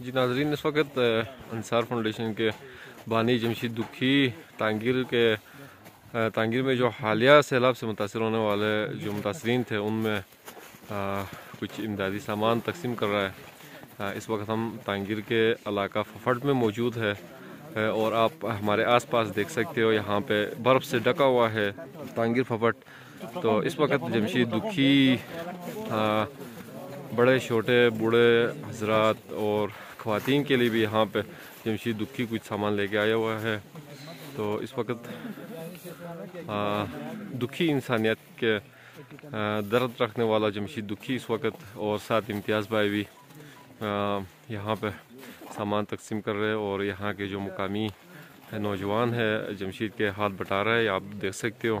جی ناظرین، اس وقت انصار فاؤنڈیشن کے بانی جمشید دکھی، تانگیر کے تانگیر میں جو حالیہ سیلاب سے متاثر ہونے والے جو متاثرین تھے، ان میں کچھ امدادی سامان تقسیم کر رہا ہے۔ اس وقت ہم تانگیر کے علاقہ ففٹ میں موجود ہے۔ اور آپ ہمارے آس پاس دیکھ سکتے ہو، یہاں پہ برف سے ڈکا ہوا ہے تانگیر ففٹ۔ تو اس وقت جمشید دکھی بڑے، چھوٹے، بوڑھے، حضرات اور خواتین کے لیے بھی یہاں پہ جمشید دکھی کچھ سامان لے کے آیا ہوا ہے۔ تو اس وقت دکھی انسانیت کے درد رکھنے والا جمشید دکھی اس وقت اور ساتھ امتیاز بھائی بھی یہاں پہ سامان تقسیم کر رہے اور یہاں کے جو مقامی نوجوان ہے جمشید کے ہاتھ بٹا رہا ہے آپ دیکھ سکتے ہو۔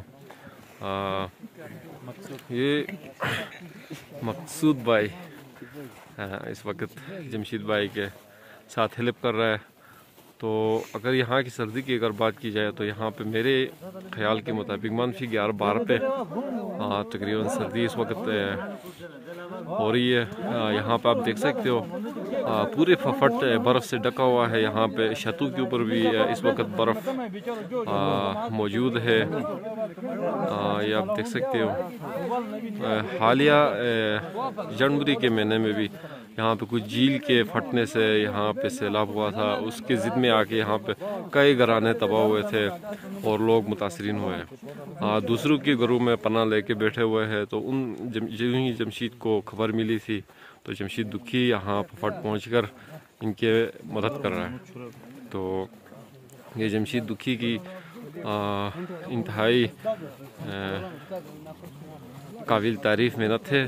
یہ مقصود بھائی۔ ہاں، اس وقت جمشید بھائی کے ساتھ ہیلپ کر رہا ہے۔ تو اگر یہاں کی سردی کی اگر بات کی جائے تو یہاں پہ میرے خیال کے مطابق منفی گیارہ بارہ پہ ہاں، تقریباً سردی اس وقت ہو رہی ہے۔ یہاں پہ آپ دیکھ سکتے ہو۔ پورے ففٹ برف سے ڈکا ہوا ہے۔ یہاں پہ شتو کے اوپر بھی اس وقت برف موجود ہے۔ یہ آپ دیکھ سکتے ہو۔ حالیہ جنوری کے مہینے میں بھی یہاں پہ کچھ جھیل کے پھٹنے سے یہاں پہ سیلاب ہوا تھا۔ اس کے ضد میں آ کے یہاں پہ کئی گھرانے تباہ ہوئے تھے اور لوگ متاثرین ہوئے۔ دوسروں کے گھروں میں پناہ لے کے بیٹھے ہوئے ہیں۔ تو ان ہی جمشید کو خبر ملی تھی تو جمشید دکھی یہاں پھٹ پہنچ کر ان کے مدد کر رہا ہے۔ تو یہ جمشید دکھی کی انتہائی قابل تعریف محنت ہے۔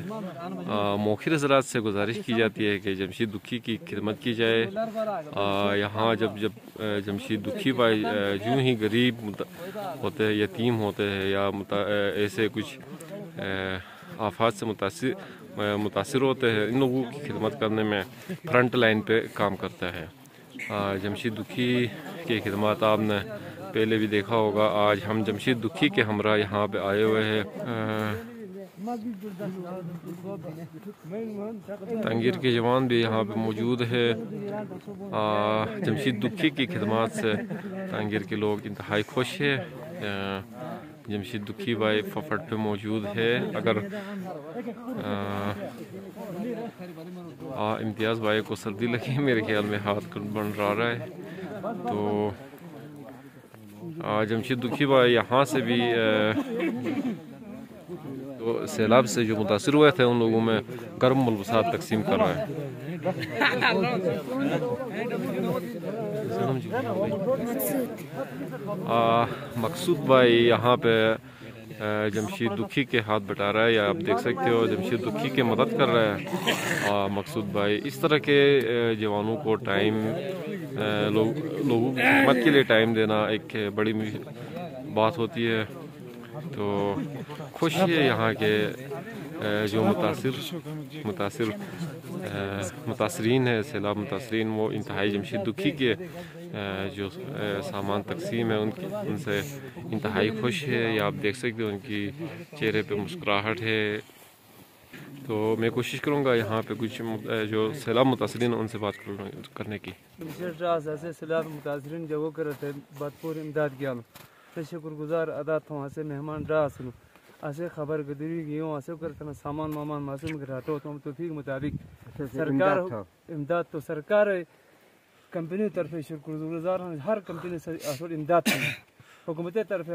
موخر حضرات سے گزارش کی جاتی ہے کہ جمشید دکھی کی خدمت کی جائے۔ یہاں جب جب جمشید دکھی بھائی جو ہی غریب ہوتے ہیں، یتیم ہوتے ہیں یا ایسے کچھ آفات سے متاثر متاثر ہوتے ہیں۔ ان لوگوں کی خدمت کرنے میں فرنٹ لائن پہ کام کرتا ہے۔ جمشید دکھی کی خدمات آپ نے پہلے بھی دیکھا ہوگا۔ آج ہم جمشید دکھی کے ہمراہ یہاں پہ آئے ہوئے ہیں۔ تنگیر کے جوان بھی یہاں پہ موجود ہے جمشید دکھی کی خدمات سے تنگیر کے لوگ انتہائی خوش ہے جمشید دکھی بھائی ففٹ پہ موجود ہے۔ اگر امتیاز بھائی کو سردی لگی، میرے خیال میں ہاتھ بن رہا ہے۔ تو جمشید دکھی بھائی یہاں سے بھی تو سیلاب سے جو متاثر ہوئے تھے، ان لوگوں میں گرم ملبوسات تقسیم کر رہے ہیں۔ مقصود بھائی یہاں پہ جمشید دکھی کے ہاتھ بٹا رہا ہے، یا آپ دیکھ سکتے ہو، جمشید دکھی کے مدد کر رہا ہے۔ مقصود بھائی، اس طرح کے جوانوں کو ٹائم لوگوں کی خدمت کے لیے ٹائم دینا ایک بڑی بات ہوتی ہے۔ تو خوشی ہے یہاں کے جو متاثر متاثر متاثرین ہے سیلاب متاثرین وہ انتہائی جمشید دکھی کے جو سامان تقسیم ہے ان کی ان سے انتہائی خوش ہے یا آپ دیکھ سکتے ہو ان کی چہرے پہ مسکراہٹ ہے تو میں کوشش کروں گا یہاں پہ کچھ جو سیلاب متاثرین ان سے بات کرنے کی سیلاب متاثرین جو کرتے بات امداد کیا شکر گزار ادا تھا اسے مہمان را سنو اسے خبر گدری گیوں۔ اسے کرتا سامان مامان معصوم گراٹو تو توفیق مطابق۔ سرکار امداد تو سرکار کمپنی طرف شکر گزار ہر کمپنی سے اصل امداد تھا حکومت طرف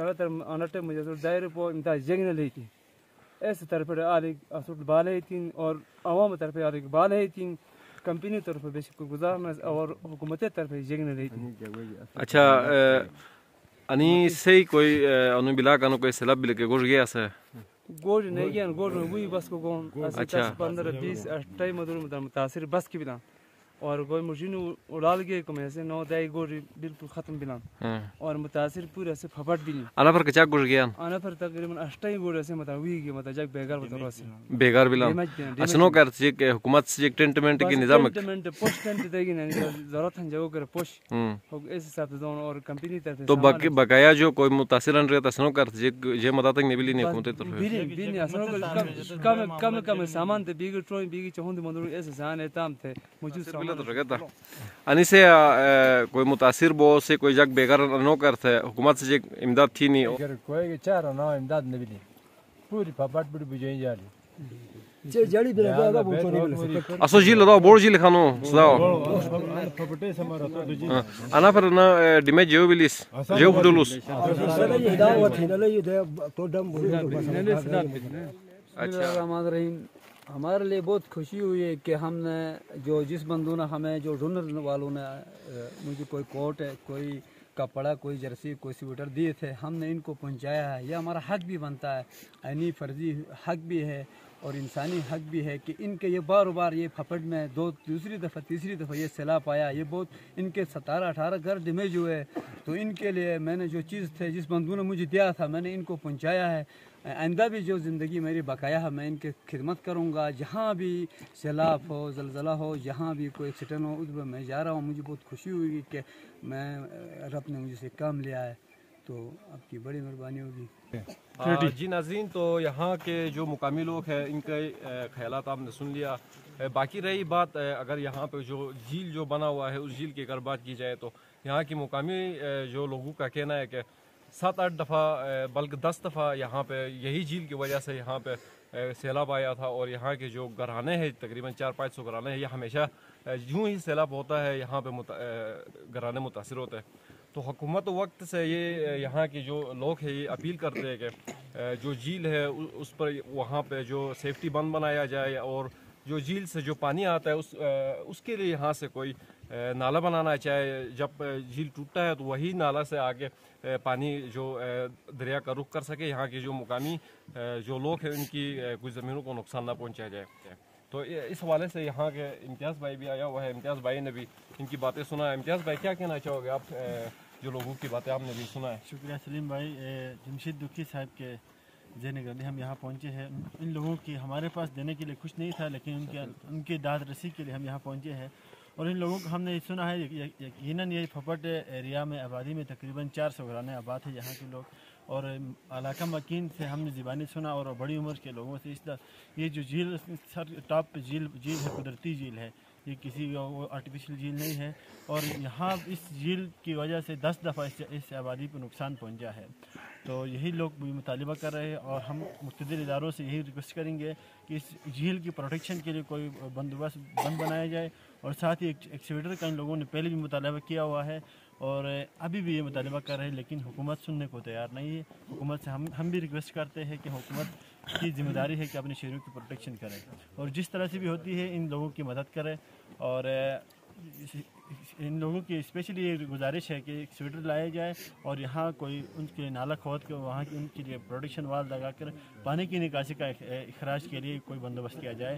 آنٹ مجھے دائر پو امداد جنگ نہ لے کی ایسے طرف آلی اصل بال ہے تین اور عوام طرف آلی بال ہے تین۔ کمپنی طرف بے شکر گزار اور حکومت طرف جنگ نہ لے اچھا Sei koi anu bila kanu koi selab bila ke gosh gaya sa gosh نہیں گیا میں وہی بس کو کون اچھا 15 20 28 مدر متاثر بس کی بنا اور کوئی مشین اڑال کے کم ایسے نو دائی گوری بالکل ختم بلان. اور متاثر پورے سے پھپٹ بھی نہیں انا پر کچا گور گیا؟ آنا پر تقریباً اشٹائی گوڑے سے متا ہوئی گی متا جگ بیگار بتا روسی بیگار بلان. اسنو کر چیک حکومت سے ٹینٹ منٹ کی نظام ٹینٹ پوسٹ ٹینٹ دے گی نہیں ضرورت ہے جو کر پوش. اس حساب سے دون اور کمپنی طرف تو باقی بقایا جو کوئی متاثر ان رہتا اسنو کر چیک یہ متا تک نہیں بلی نہیں حکومت طرف بلی بلی اسنو کم کم کم سامان تے بیگ ٹروئی بیگ چوند مندر اس سان تام تھے موجود سامان ani se کوئی متاثر بو سے کوئی جگ بیگار نو کرتے حکومت سے امداد تھی نہیں اگر کوئی چارہ نہ امداد نہیں ملی پوری پھپٹ بڑی بجائیں جالی جڑی بلا بو تو مل اسو جیل دا بور سمارا تو دجی انا پر نا ڈیمے جو بلیس جو فدلوس سدا یہ دا و تھی نہ یہ دے تو دم بول اچھا الرحمن الرحیم ہمارے لیے بہت خوشی ہوئی ہے کہ ہم نے جو جس بندوں نے ہمیں جو ڈونر والوں نے مجھے کوئی کوٹ ہے، کوئی کپڑا، کوئی جرسی، کوئی سویٹر دیے تھے، ہم نے ان کو پہنچایا ہے۔ یہ ہمارا حق بھی بنتا ہے، عینی فرضی حق بھی ہے۔ اور انسانی حق بھی ہے کہ ان کے یہ بار بار یہ پھپٹ میں دو دوسری دفعہ تیسری دفعہ یہ سیلاب آیا، یہ بہت ان کے ستارہ، اٹھارہ گھر ڈیمیج ہوئے تو ان کے لیے میں نے جو چیز تھے، جس بندوں نے مجھے دیا تھا، میں نے ان کو پہنچایا ہے۔ آئندہ بھی جو زندگی میری بقایا ہے، میں ان کی خدمت کروں گا۔ جہاں بھی سیلاب ہو، زلزلہ ہو، جہاں بھی کوئی ایکسیڈنٹ ہو، اس میں میں جا رہا ہوں۔ مجھے بہت خوشی ہوئی کہ میں رب نے مجھے سے کام لیا ہے۔ تو آپ کی بڑی مہربانی ہوگی۔ جی ناظرین، تو یہاں کے جو مقامی لوگ ہیں، ان کے خیالات آپ نے سن لیا۔ باقی رہی بات اگر یہاں پہ جو جھیل جو بنا ہوا ہے، اس جھیل کی اگر بات کی جائے تو یہاں کی مقامی جو لوگوں کا کہنا ہے کہ سات آٹھ دفعہ بلکہ دس دفعہ یہاں پہ یہی جھیل کی وجہ سے یہاں پہ سیلاب آیا تھا اور یہاں کے جو گھرانے ہیں، تقریباً چار پانچ سو گھرانے ہیں، یہ ہمیشہ یوں ہی سیلاب ہوتا ہے، یہاں پہ گھرانے متاثر ہوتے ہیں۔ تو حکومت وقت سے یہ، یہاں کے جو لوگ ہیں، یہ اپیل کرتے ہیں کہ جو جھیل ہے اس پر وہاں پہ جو سیفٹی بند بنایا جائے اور جو جھیل سے جو پانی آتا ہے، اس اس کے لیے یہاں سے کوئی نالا بنانا چاہے۔ جب جھیل ٹوٹتا ہے تو وہی نالا سے آگے پانی جو دریا کا رخ کر سکے، یہاں کے جو مقامی جو لوگ ہیں، ان کی کچھ زمینوں کو نقصان نہ پہنچایا جائے۔ تو اس حوالے سے یہاں کے امتیاز بھائی بھی آیا ہوا ہے۔ امتیاز بھائی نے بھی ان کی باتیں سنا۔ ہے امتیاز بھائی، کیا کہنا چاہو گے آپ؟ جو لوگوں کی باتیں آپ نے بھی سنا ہے۔ شکریہ سلیم بھائی جمشید دکھی صاحب کے ذہن گردی ہم یہاں پہنچے ہیں۔ ان لوگوں کی ہمارے پاس دینے کے لیے کچھ نہیں تھا، لیکن ان کے، ان کی داد رسی کے لیے ہم یہاں پہنچے ہیں۔ اور ان لوگوں کو ہم نے سنا ہے، یقیناً یہ پھپٹ ایریا میں آبادی میں تقریباً چار سو گھرانے آباد ہے یہاں کے لوگ۔ اور علاقہ مکین سے ہم نے زبانی سنا اور بڑی عمر کے لوگوں سے اس طرح یہ جو جھیل سر ٹاپ پہ جھیل جھیل ہے، قدرتی جھیل ہے، یہ کسی آرٹیفیشل جھیل نہیں ہے اور یہاں اس جھیل کی وجہ سے دس دفعہ اس آبادی پہ نقصان پہنچا ہے۔ تو یہی لوگ بھی مطالبہ کر رہے ہیں اور ہم مقتدر اداروں سے یہی ریکویسٹ کریں گے کہ اس جھیل کی پروٹیکشن کے لیے کوئی بندوبست بند بنایا جائے اور ساتھ ہی ایکسیویٹر کا ان لوگوں نے پہلے بھی مطالبہ کیا ہوا ہے۔ اور ابھی بھی یہ مطالبہ کر رہے ہیں، لیکن حکومت سننے کو تیار نہیں ہے۔ حکومت سے ہم ہم بھی ریکویسٹ کرتے ہیں کہ حکومت کی ذمہ داری ہے کہ اپنے شہروں کی پروٹیکشن کرے۔ اور جس طرح سے بھی ہوتی ہے، ان لوگوں کی مدد کرے۔ اور ان لوگوں کی اسپیشلی یہ گزارش ہے کہ ایک سویٹر لایا جائے اور یہاں کوئی ان کے نالا کھود کے وہاں کی ان کے لیے پروٹیکشن وال لگا کر پانی کی نکاسی کا اخراج کے لیے کوئی بندوبست کیا جائے۔